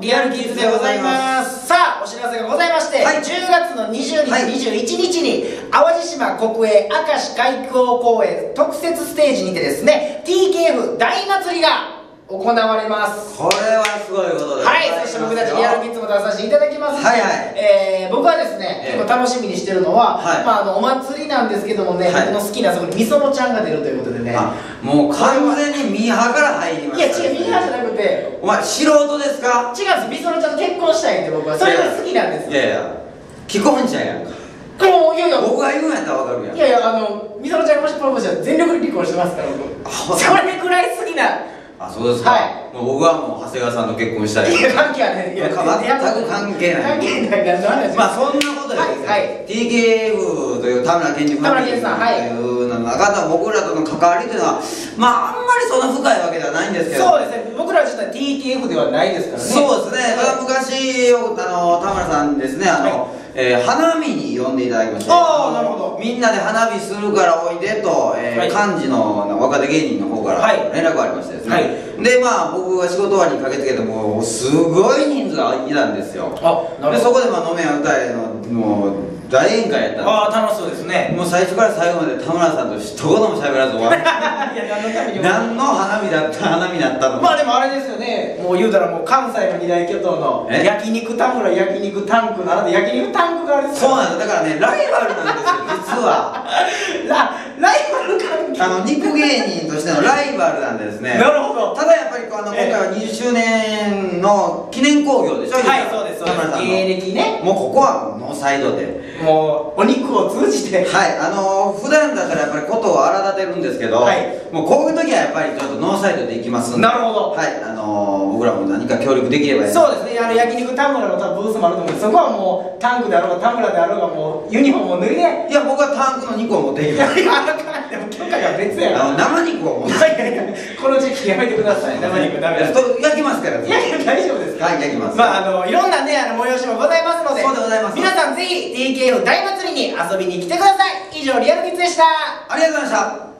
リアルキッズでございます。さあお知らせがございまして、はい。10月の20日、はい。21日に淡路島国営明石海峡公園特設ステージにてですね TKF 大祭りが行われます。これはすごいことでござはい。そして僕たちリアルキッズも出させていただきますし、はいはい。えー僕はですね、ええ。結構楽しみにしてるのは、はい。まあ、あのお祭りなんですけどもね、はい。僕の好きなそこにみそのちゃんが出るということでね。あもう完全にミーハーからや違う右側じゃなくて。お前素人ですか？違うんですみそのちゃんと結婚したいんで僕は。それが好きなんですいやいや。既婚者やんか。もういやいや。僕が言うんやったらわかるやん。いやいやあのみそのちゃんがもしプロポーズしたら全力で離婚してますから僕。あそれぐらい好きなあそうですか、はい。もう僕はもう長谷川さんと結婚したい。いや関係はない。いや全く関係ない。関係ない何の話まあそんなことでですね、はいはい。TKF という田村健二さんはいというの中で僕らとの関わりというのはまああんまりそんな深いわけではないんですけど。そうですね。僕らは実は TTF ではないですからね。そうですね、ただ昔あの田村さんですねあの、はえー花見に呼んでいただきまして。あーなるほど。みんなで花火するからおいでと、えーはい。幹事の若手芸人の方からはい。連絡がありましてですね、はいでまあ僕が仕事終わりに駆けつけてもうすごい人数がいたんですよ。あなるでほど。そこでまあ飲めや歌えのもう大宴会やったんですああ楽しそうですね。もう最初から最後まで田村さんと一言も喋らず終わる。いや何のためにも。何の花火だった花火だったのまあでもあれですよね。もう言うたらもう関西の二大巨頭のえ？焼肉田村焼肉タンクなた焼肉タンクがあれですそうなんですだからねライバルなんですよ実は あの肉芸人としてのライバルなんですね。なるほど。ただやっぱりこうあの今ええ回は20周年の記念興行でしょはいそうですそう田村さんの。です芸歴ね。もうここはノーサイドで。もうお肉を通じてはいあの普段だったらやっぱりことを荒立てるんですけど、はい。もうこういう時はやっぱりちょっとノーサイドでいきますんで。なるほど。はい。あの僕らも何か協力できれば。そうですね。あの焼肉田村のブースもあると思うんですそこはもうタンクであろうが田村であろうがもうユニフォームを脱いで。いや僕はタンクの肉を持っていきいますやいやあかんでも許可が別やあの生肉をいやいやいやこの時期やめてください。生肉ダメだ。いと焼きますからやいや大丈夫ですはい焼きます。まああのいろんなねあの催しもございますのでそうでございます。皆さんぜひ TKF 大祭りに遊びに来てください。以上リアルキッズでした。ありがとうございました